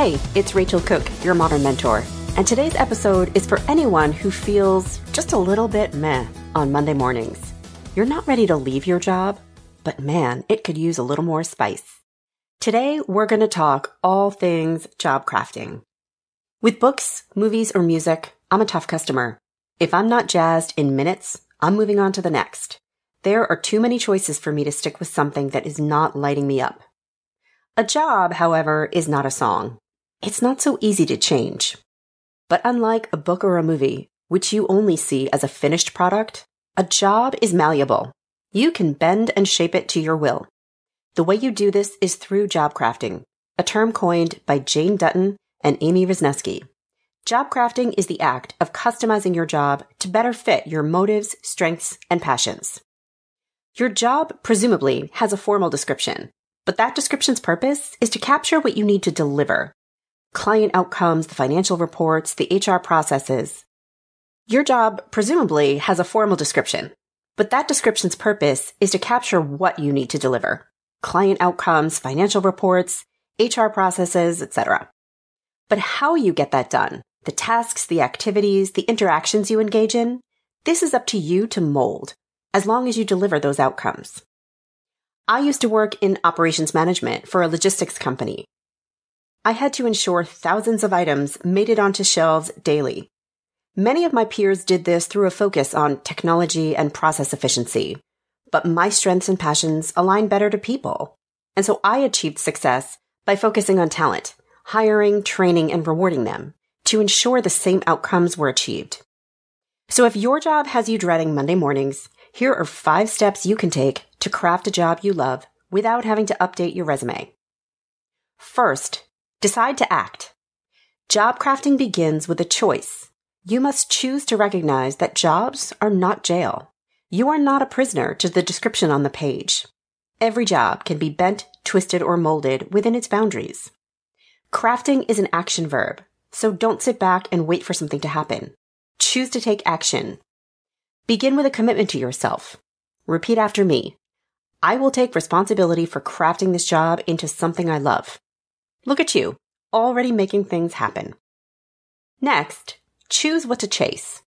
Hey, it's Rachel Cook, your modern mentor, and today's episode is for anyone who feels just a little bit meh on Monday mornings. You're not ready to leave your job, but man, it could use a little more spice. Today, we're going to talk all things job crafting. With books, movies, or music, I'm a tough customer. If I'm not jazzed in minutes, I'm moving on to the next. There are too many choices for me to stick with something that is not lighting me up. A job, however, is not a song. It's not so easy to change. But unlike a book or a movie, which you only see as a finished product, a job is malleable. You can bend and shape it to your will. The way you do this is through job crafting, a term coined by Jane Dutton and Amy Wrzesniewski. Job crafting is the act of customizing your job to better fit your motives, strengths, and passions. Your job presumably has a formal description, but that description's purpose is to capture what you need to deliver. Client outcomes, the financial reports, the HR processes. Your job presumably has a formal description, but that description's purpose is to capture what you need to deliver. Client outcomes, financial reports, HR processes, etc. But how you get that done, the tasks, the activities, the interactions you engage in, this is up to you to mold, as long as you deliver those outcomes. I used to work in operations management for a logistics company. I had to ensure thousands of items made it onto shelves daily. Many of my peers did this through a focus on technology and process efficiency, but my strengths and passions align better to people. And so I achieved success by focusing on talent, hiring, training, and rewarding them to ensure the same outcomes were achieved. So if your job has you dreading Monday mornings, here are five steps you can take to craft a job you love without having to update your resume. First, decide to act. Job crafting begins with a choice. You must choose to recognize that jobs are not jail. You are not a prisoner to the description on the page. Every job can be bent, twisted, or molded within its boundaries. Crafting is an action verb, so don't sit back and wait for something to happen. Choose to take action. Begin with a commitment to yourself. Repeat after me. I will take responsibility for crafting this job into something I love. Look at you, already making things happen. Next, choose what to chase.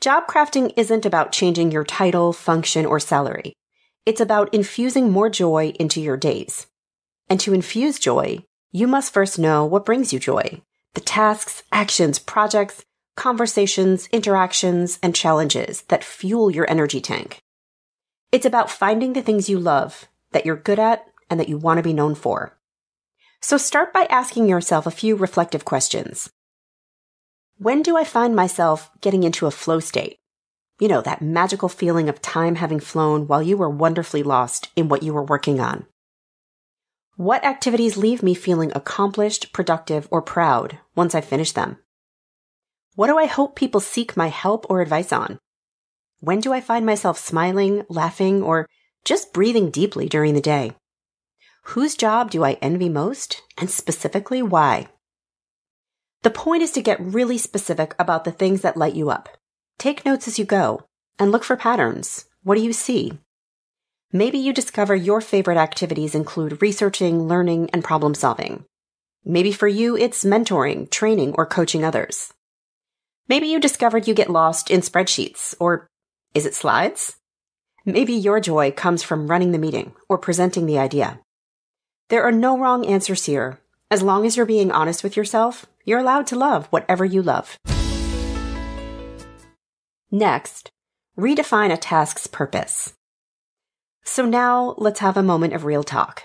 Job crafting isn't about changing your title, function, or salary. It's about infusing more joy into your days. And to infuse joy, you must first know what brings you joy the tasks, actions, projects, conversations, interactions, and challenges that fuel your energy tank. It's about finding the things you love, that you're good at, and that you want to be known for. So start by asking yourself a few reflective questions. When do I find myself getting into a flow state? You know, that magical feeling of time having flown while you were wonderfully lost in what you were working on. What activities leave me feeling accomplished, productive, or proud once I finish them? What do I hope people seek my help or advice on? When do I find myself smiling, laughing, or just breathing deeply during the day? Whose job do I envy most, and specifically why? The point is to get really specific about the things that light you up. Take notes as you go and look for patterns. What do you see? Maybe you discover your favorite activities include researching, learning, and problem solving. Maybe for you, it's mentoring, training, or coaching others. Maybe you discovered you get lost in spreadsheets, or is it slides? Maybe your joy comes from running the meeting or presenting the idea. There are no wrong answers here. As long as you're being honest with yourself, you're allowed to love whatever you love. Next, redefine a task's purpose. So now let's have a moment of real talk.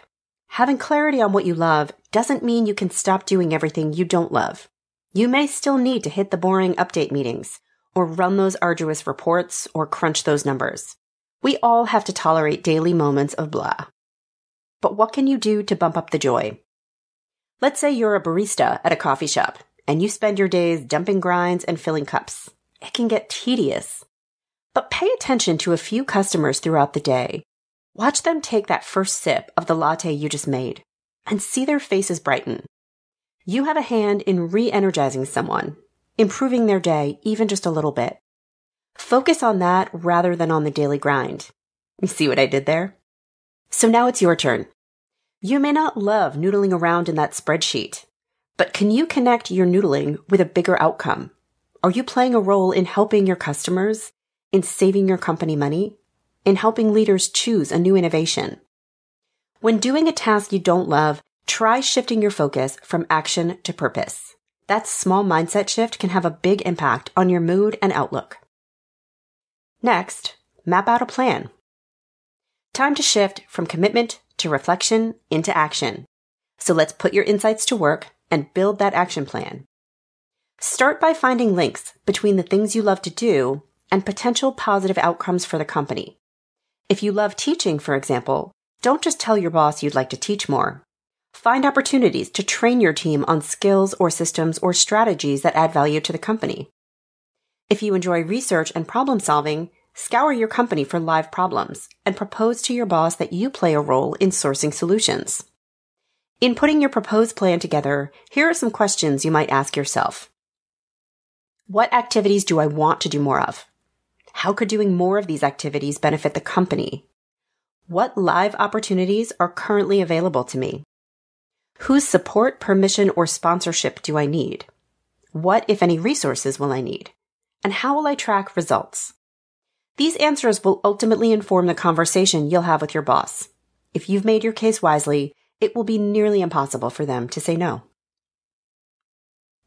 Having clarity on what you love doesn't mean you can stop doing everything you don't love. You may still need to hit the boring update meetings, or run those arduous reports, or crunch those numbers. We all have to tolerate daily moments of blah. But what can you do to bump up the joy? Let's say you're a barista at a coffee shop, and you spend your days dumping grinds and filling cups. It can get tedious. But pay attention to a few customers throughout the day Watch them take that first sip of the latte you just made and see their faces brighten. You have a hand in re energizing someone, improving their day even just a little bit. Focus on that rather than on the daily grind. You see what I did there? So now it's your turn. You may not love noodling around in that spreadsheet, But can you connect your noodling with a bigger outcome? Are you playing a role in helping your customers, in saving your company money, in helping leaders choose a new innovation? When doing a task you don't love, try shifting your focus from action to purpose. That small mindset shift can have a big impact on your mood and outlook. Next, map out a plan. Time to shift from commitment to reflection into action. So let's put your insights to work and build that action plan. Start by finding links between the things you love to do and potential positive outcomes for the company. If you love teaching, for example, don't just tell your boss you'd like to teach more. Find opportunities to train your team on skills or systems or strategies that add value to the company. If you enjoy research and problem solving, scour your company for live problems and propose to your boss that you play a role in sourcing solutions. In putting your proposed plan together, here are some questions you might ask yourself. What activities do I want to do more of? How could doing more of these activities benefit the company? What live opportunities are currently available to me? Whose support, permission, or sponsorship do I need? What, if any, resources will I need? And how will I track results? These answers will ultimately inform the conversation you'll have with your boss. If you've made your case wisely, it will be nearly impossible for them to say no.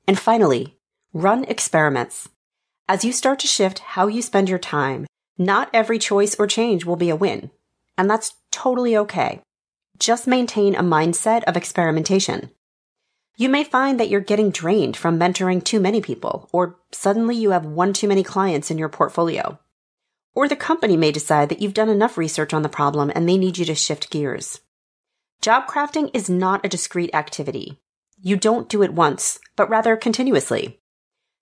And finally, run experiments. As you start to shift how you spend your time, not every choice or change will be a win. And that's totally okay. Just maintain a mindset of experimentation. You may find that you're getting drained from mentoring too many people, or suddenly you have one too many clients in your portfolio. Or the company may decide that you've done enough research on the problem and they need you to shift gears. Job crafting is not a discrete activity. You don't do it once, but rather continuously.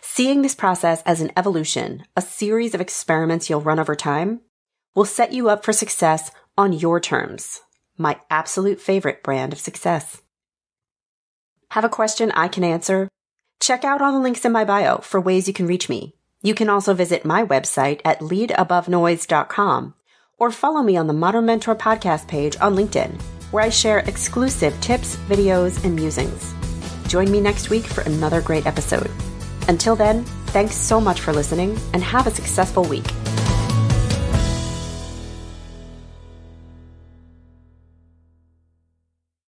Seeing this process as an evolution, a series of experiments you'll run over time, will set you up for success on your terms. My absolute favorite brand of success. Have a question I can answer? Check out all the links in my bio for ways you can reach me. You can also visit my website at leadabovenoise.com or follow me on the Modern Mentor podcast page on LinkedIn, where I share exclusive tips, videos, and musings. Join me next week for another great episode. Until then, thanks so much for listening and have a successful week.